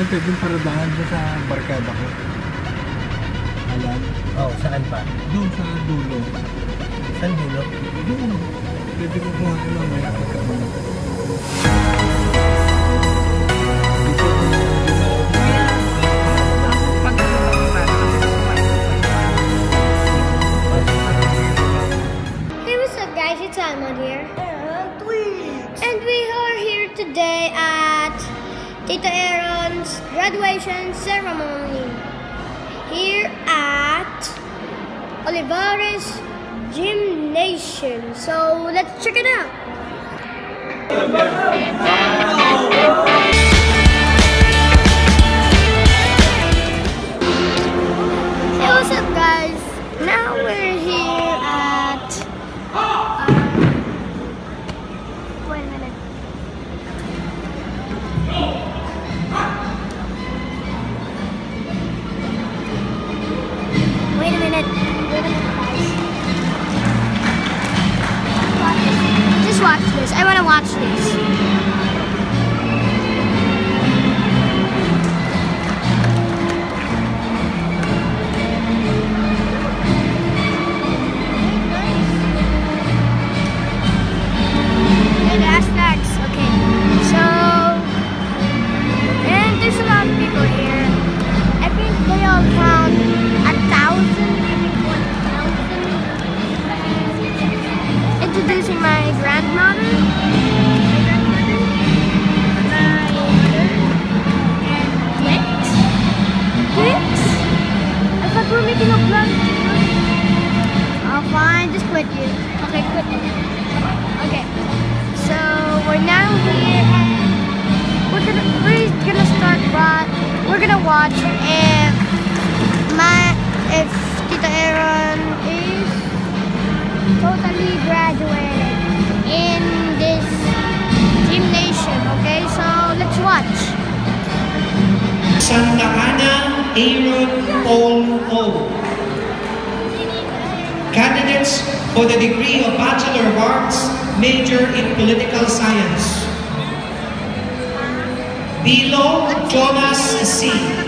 ano tayo pwedeng paradahan doon sa barkada ko. Alam? Oh, saan pa? Doon sa dulo. Saan dulo? Doon. Pwede ko kuhain mamaya pagkaman. Dito Hey, what's up, guys? It's Alma here. And we are here today at Tita Aaron's graduation ceremony here at Olivares Gymnasium. So let's check it out. Lot of people here. I think they all fine. You. Okay, you. Okay. So we're now here we're gonna we're gonna start but we're gonna watch if my if Tita Aaron is totally graduated in this gymnasium, okay? So let's watch. Santa Ana Aaron Paul O. Candidates for the degree of Bachelor of Arts, major in Political Science. Bilo Jonas C.